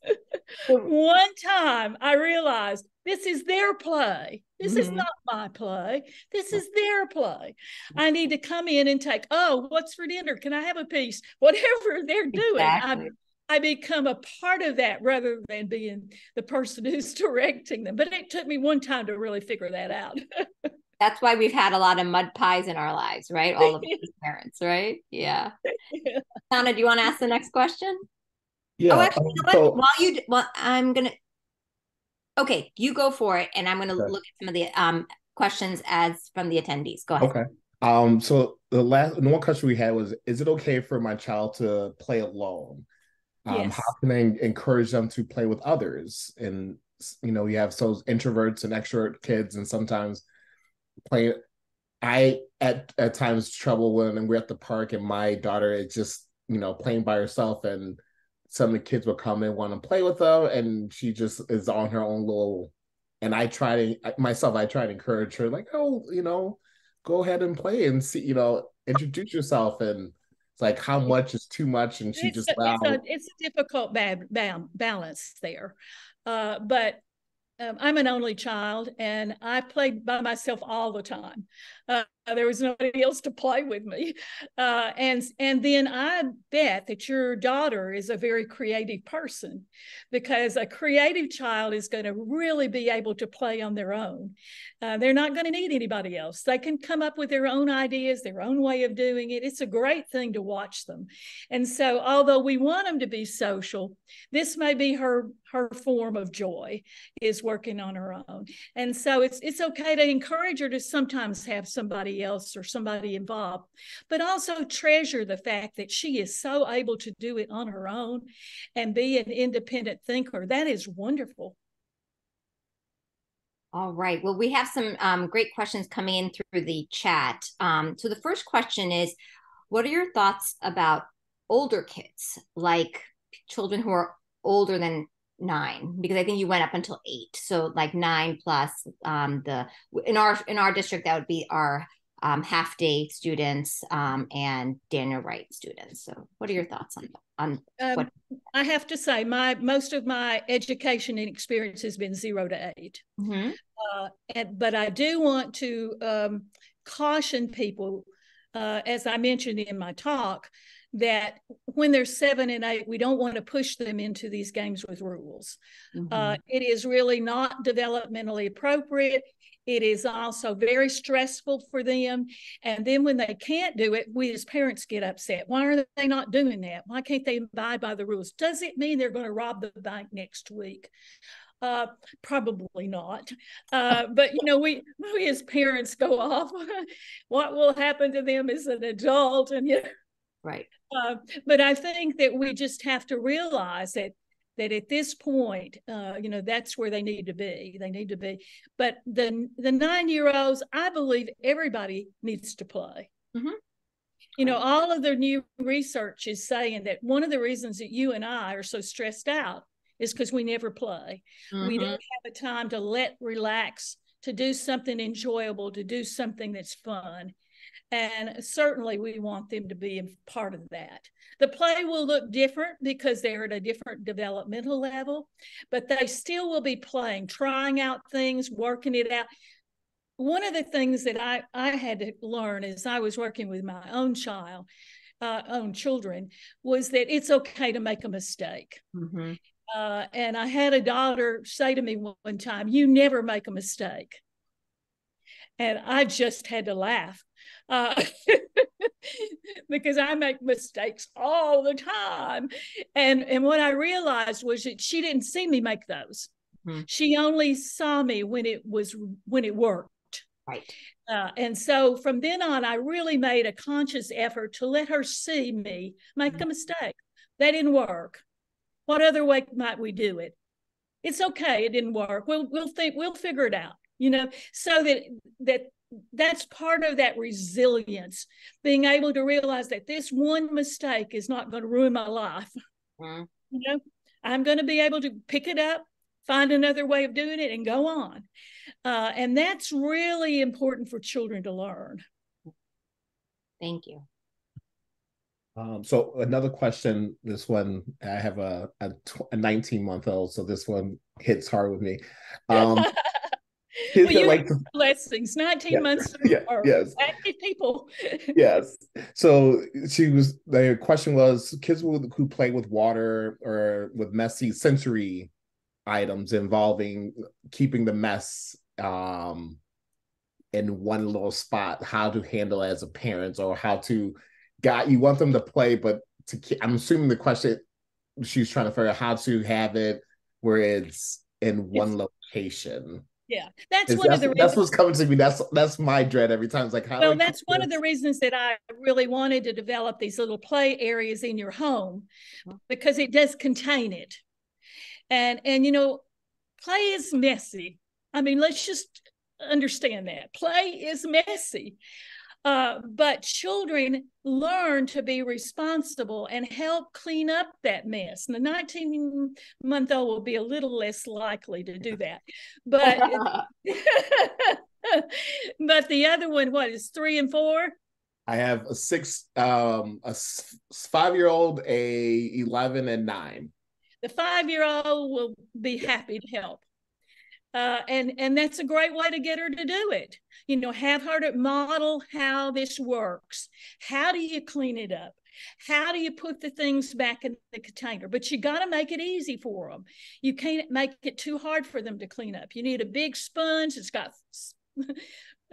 (laughs) One time I realized this is their play. This mm-hmm. is not my play. This is their play. I need to come in and take, oh, what's for dinner? Can I have a piece? (laughs) Whatever they're doing. Exactly. I, I become a part of that rather than being the person (laughs) who's directing them. But it took me one time to really figure that out. (laughs) That's why we've had a lot of mud pies in our lives, right? All of these parents, right? Yeah. yeah. Donna, do you want to ask the next question? Yeah. Oh, actually, um, so, while you, well, I'm gonna. Okay, you go for it, and I'm gonna okay. look at some of the um questions as from the attendees. Go ahead. Okay. Um. So the last, one question we had was: Is it okay for my child to play alone? Um, yes. How can I encourage them to play with others? And you know, you have those introverts and extrovert kids, and sometimes playing. I at at times trouble when we're at the park and my daughter is just you know playing by herself and some of the kids would come and want to play with her and she just is on her own little and i try to myself i try to encourage her like oh you know go ahead and play and see you know introduce yourself and it's like how much is too much and she it's just a, wow. it's, a, it's a difficult bad, bad balance there uh, but um, I'm an only child and I played by myself all the time. Uh, there was nobody else to play with me. Uh, and, and then I bet that your daughter is a very creative person because a creative child is going to really be able to play on their own. Uh, they're not going to need anybody else. They can come up with their own ideas, their own way of doing it. It's a great thing to watch them. And so, although we want them to be social, this may be her her form of joy is working on her own. And so it's it's okay to encourage her to sometimes have somebody else or somebody involved, but also treasure the fact that she is so able to do it on her own and be an independent thinker. That is wonderful. All right. Well, we have some um, great questions coming in through the chat. Um, so the first question is, what are your thoughts about older kids, like children who are older than nine because i think you went up until eight so like nine plus um the in our in our district that would be our um, half day students um, and Daniel Wright students. So, what are your thoughts on on um, what? I have to say, my most of my education and experience has been zero to 8 mm-hmm. uh, and, but I do want to um, caution people, uh, as I mentioned in my talk, that when they're seven and eight, we don't want to push them into these games with rules. Mm-hmm. Uh, it is really not developmentally appropriate. It is also very stressful for them. And then when they can't do it, we as parents get upset. Why are they not doing that? Why can't they abide by the rules? Does it mean they're going to rob the bank next week? Uh, probably not. Uh, (laughs) but you know, we we as parents go off. (laughs) what will happen to them as an adult? And you know, right. Uh, but I think that we just have to realize that that at this point, uh, you know, that's where they need to be. They need to be. But the the nine year olds, I believe everybody needs to play. Mm-hmm. You know, all of the new research is saying that one of the reasons that you and I are so stressed out is because we never play. Mm-hmm. We don't have a time to let relax, to do something enjoyable, to do something that's fun. And certainly we want them to be a part of that. The play will look different because they're at a different developmental level, but they still will be playing, trying out things, working it out. One of the things that I, I had to learn as I was working with my own child, uh, own children, was that it's okay to make a mistake. Mm-hmm. Uh, and I had a daughter say to me one time, You never make a mistake. And I just had to laugh uh, (laughs) because I make mistakes all the time. And, and what I realized was that she didn't see me make those. Mm-hmm. She only saw me when it was when it worked. Right. Uh, and so from then on, I really made a conscious effort to let her see me make mm-hmm. a mistake. That didn't work. What other way might we do it? It's okay. It didn't work. We'll we'll think we'll figure it out. You know, so that that that's part of that resilience being able to realize that this one mistake is not going to ruin my life mm-hmm. you know i'm going to be able to pick it up find another way of doing it and go on uh, and that's really important for children to learn thank you Um, so another question. This one, I have a a, a 19 month old, so this one hits hard with me. Um, (laughs) well, you like blessings, 19 yeah, months yeah, yes. active people. (laughs) yes. So she was the question was kids who, who play with water or with messy sensory items involving keeping the mess um in one little spot, how to handle as a parent or how to got you want them to play, but to I'm assuming the question she's trying to figure out how to have it where it's in one it's, location. Yeah, that's one that's, of the. That's what's coming to me. That's that's my dread every time. It's like how. Well, that's one this? of the reasons that I really wanted to develop these little play areas in your home, because it does contain it, and and you know, play is messy. I mean, let's just understand that play is messy. Uh, but children learn to be responsible and help clean up that mess. And the 19 month old will be a little less likely to do that. But (laughs) but the other one, what is three and four? I have a six, um, a five year old, a 11, and nine. The five year old will be happy to help. Uh, and and that's a great way to get her to do it. You know, have her to model how this works. How do you clean it up? How do you put the things back in the container? But you got to make it easy for them. You can't make it too hard for them to clean up. You need a big sponge. It's got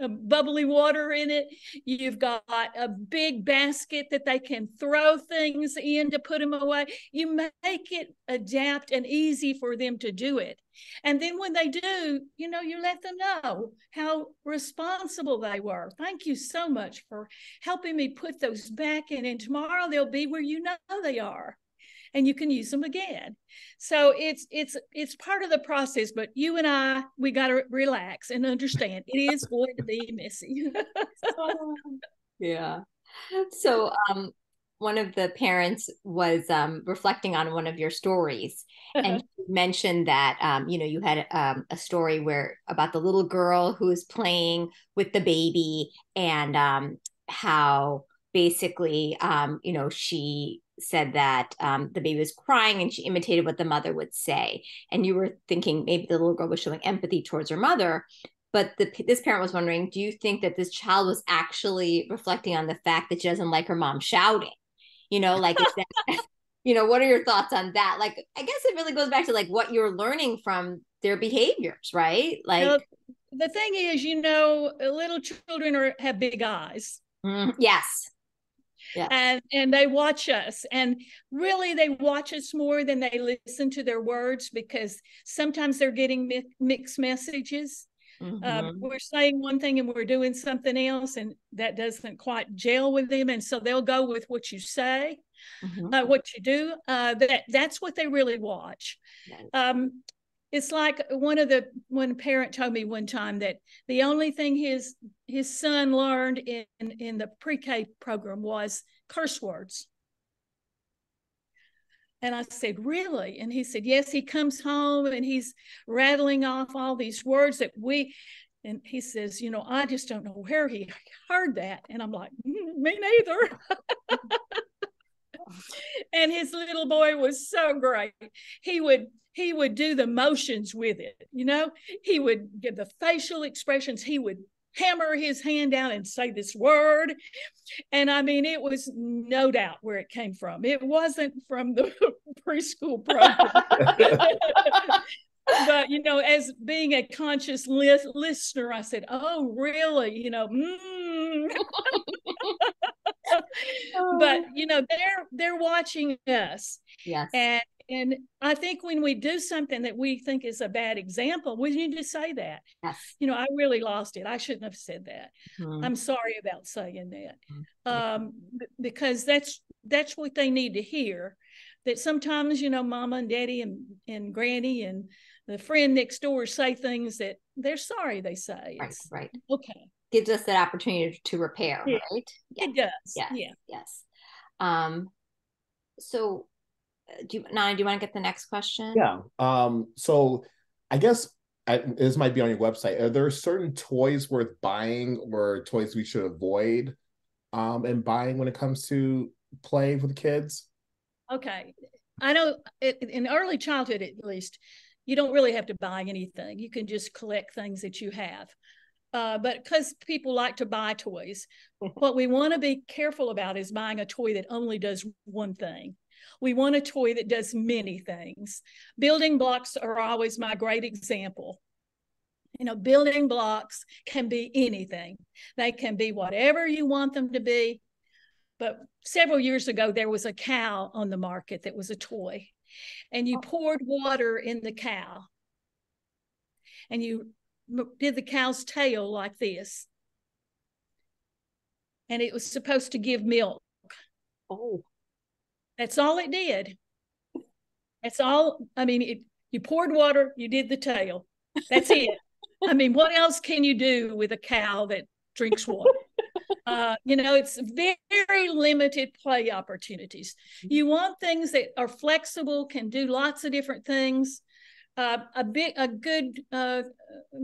bubbly water in it. You've got a big basket that they can throw things in to put them away. You make it adapt and easy for them to do it. And then when they do, you know, you let them know how responsible they were. Thank you so much for helping me put those back in. And tomorrow they'll be where you know they are and you can use them again. So it's it's it's part of the process, but you and I we got to relax and understand it is going to be messy. (laughs) yeah. So um one of the parents was um, reflecting on one of your stories and mentioned that um, you know you had um, a story where about the little girl who was playing with the baby and um, how basically um, you know she said that um, the baby was crying and she imitated what the mother would say. And you were thinking maybe the little girl was showing empathy towards her mother. But the, this parent was wondering, do you think that this child was actually reflecting on the fact that she doesn't like her mom shouting? You know, like, that, (laughs) you know, what are your thoughts on that? Like, I guess it really goes back to like what you're learning from their behaviors, right? Like, the thing is, you know, little children are have big eyes. Mm, yes yeah. and and they watch us and really they watch us more than they listen to their words because sometimes they're getting mi- mixed messages um, mm-hmm. um, we're saying one thing and we're doing something else and that doesn't quite gel with them and so they'll go with what you say mm-hmm. uh, what you do uh, that that's what they really watch um, it's like one of the one parent told me one time that the only thing his his son learned in in the pre-k program was curse words. And i said really? And he said yes he comes home and he's rattling off all these words that we and he says you know i just don't know where he heard that. And i'm like mm, me neither. (laughs) And his little boy was so great. He would he would do the motions with it you know? He would give the facial expressions. He would hammer his hand down and say this word. And i mean it was no doubt where it came from. It wasn't from the (laughs) preschool program. (laughs) But you know as being a conscious li- listener i said oh really? You know mm. (laughs) but you know they're they're watching us. Yes. And and I think when we do something that we think is a bad example, we need to say that. Yes. You know, I really lost it. I shouldn't have said that. Mm-hmm. I'm sorry about saying that. Mm-hmm. Um, because that's that's what they need to hear. That sometimes, you know, mama and daddy and, and granny and the friend next door say things that they're sorry they say. Right, right. Okay. Gives us that opportunity to repair, yeah. right? Yeah. It does. Yeah. Yeah. Yes. Um, so do you, Nana, do you want to get the next question? Yeah. Um, so I guess I, this might be on your website. Are there certain toys worth buying or toys we should avoid um, and buying when it comes to play with kids? Okay. I know in early childhood, at least, you don't really have to buy anything. You can just collect things that you have. Uh, but because people like to buy toys, (laughs) what we want to be careful about is buying a toy that only does one thing. We want a toy that does many things. Building blocks are always my great example. You know, building blocks can be anything, they can be whatever you want them to be. But several years ago, there was a cow on the market that was a toy, and you poured water in the cow, and you did the cow's tail like this, and it was supposed to give milk. Oh, that's all it did. That's all. I mean, it, you poured water, you did the tail. That's it. I mean, what else can you do with a cow that drinks water? Uh, you know, it's very limited play opportunities. You want things that are flexible, can do lots of different things. Uh, a big, a good, uh,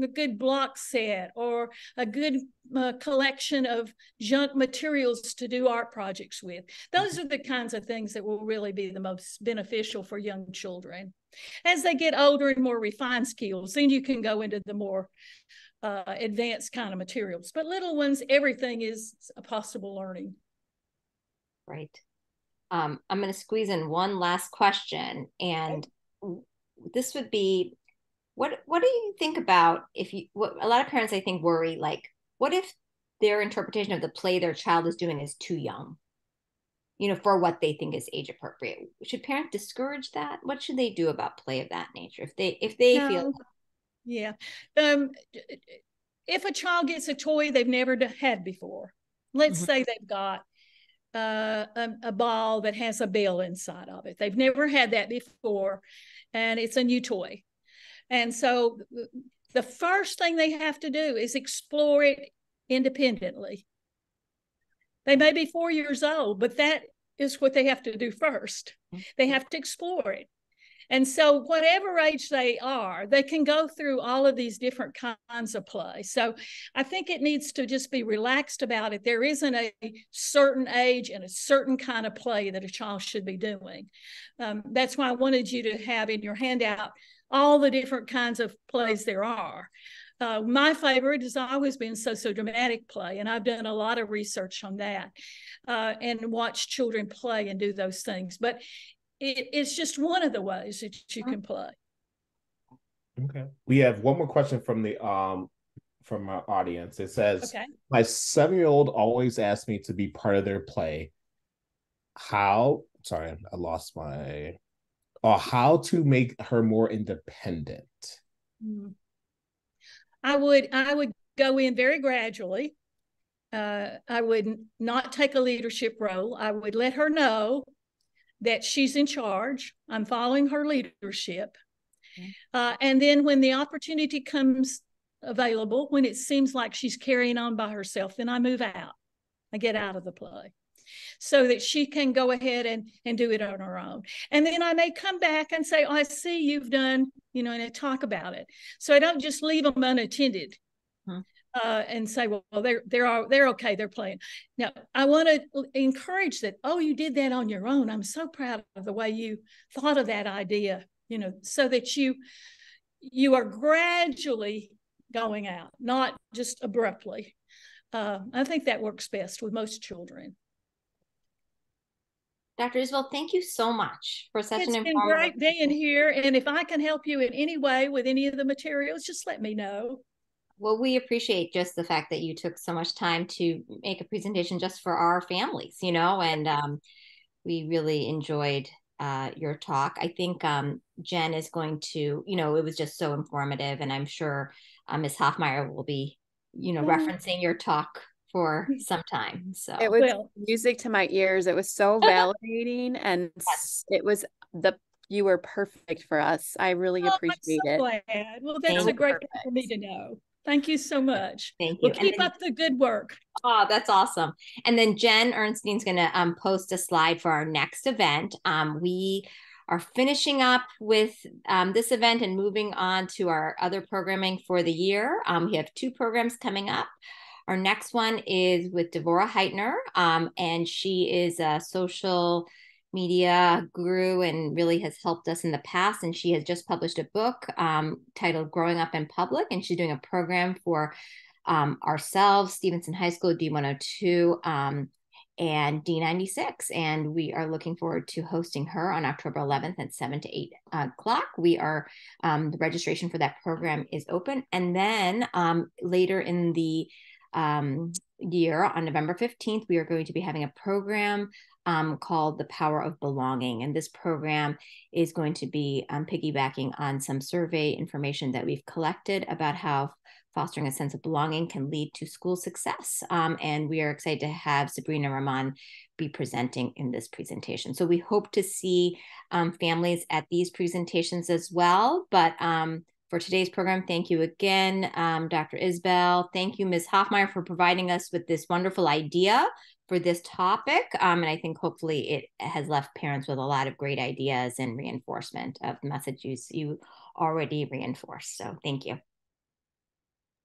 a good block set, or a good uh, collection of junk materials to do art projects with. Those are the kinds of things that will really be the most beneficial for young children. As they get older and more refined skills, then you can go into the more uh, advanced kind of materials. But little ones, everything is a possible learning. Right. Um, I'm going to squeeze in one last question, and okay. This would be, what What do you think about if you? What a lot of parents I think worry like, what if their interpretation of the play their child is doing is too young? You know, for what they think is age appropriate. Should parents discourage that? What should they do about play of that nature if they if they no. feel yeah. Um, if a child gets a toy they've never had before, let's mm-hmm. say they've got uh, a, a, ball that has a bell inside of it. They've never had that before, and it's a new toy. And so the first thing they have to do is explore it independently. They may be four years old, but that is what they have to do first. Mm-hmm. They have to explore it. And so, whatever age they are, they can go through all of these different kinds of play. So, I think it needs to just be relaxed about it. There isn't a certain age and a certain kind of play that a child should be doing. Um, that's why I wanted you to have in your handout all the different kinds of plays there are. Uh, my favorite has always been socio-dramatic play, and I've done a lot of research on that uh, and watched children play and do those things. But it, it's just one of the ways that you can play. Okay. We have one more question from the um from our audience. It says, okay. "My seven-year-old always asks me to be part of their play. How? Sorry, I lost my. Uh, how to make her more independent? Hmm. I would I would go in very gradually. Uh, I would not take a leadership role. I would let her know that she's in charge. I'm following her leadership. Uh, and then when the opportunity comes available, when it seems like she's carrying on by herself, then I move out. I get out of the play so that she can go ahead and, and do it on her own. And then I may come back and say, oh, I see you've done, you know, and I talk about it. So I don't just leave them unattended. Hmm uh, and say, well, well, they're they're all, they're okay, they're playing. Now, I want to encourage that. Oh, you did that on your own. I'm so proud of the way you thought of that idea. You know, so that you you are gradually going out, not just abruptly. Uh, I think that works best with most children. Dr. Isbell, thank you so much for such it's an been great being here. And if I can help you in any way with any of the materials, just let me know. Well, we appreciate just the fact that you took so much time to make a presentation just for our families, you know, and um, we really enjoyed uh, your talk. I think um, Jen is going to, you know, it was just so informative, and I'm sure uh, Ms. Hofmeier will be, you know, mm-hmm. referencing your talk for (laughs) some time. So it was well, music to my ears. It was so (laughs) validating, and yes. it was the you were perfect for us. I really oh, appreciate so it. Glad. Well, that's a great thing for me to know. Thank you so much. Thank you. Well, keep then, up the good work. Oh, that's awesome. And then Jen Ernstein's going to um, post a slide for our next event. Um, we are finishing up with um, this event and moving on to our other programming for the year. Um, we have two programs coming up. Our next one is with Devorah Heitner, um, and she is a social media guru and really has helped us in the past. And she has just published a book um, titled Growing Up in Public, and she's doing a program for um, ourselves, Stevenson High School, D102, um, and D96. And we are looking forward to hosting her on October 11th at 7 to 8 o'clock. We are, um, the registration for that program is open. And then um, later in the um, year, on November 15th, we are going to be having a program um, called The Power of Belonging. And this program is going to be um, piggybacking on some survey information that we've collected about how fostering a sense of belonging can lead to school success. Um, and we are excited to have Sabrina Rahman be presenting in this presentation. So we hope to see um, families at these presentations as well. But um, for today's program, thank you again, um, Dr. Isbell. Thank you, Ms. Hofmeier, for providing us with this wonderful idea for this topic. Um, and I think hopefully it has left parents with a lot of great ideas and reinforcement of the messages you already reinforced. So thank you.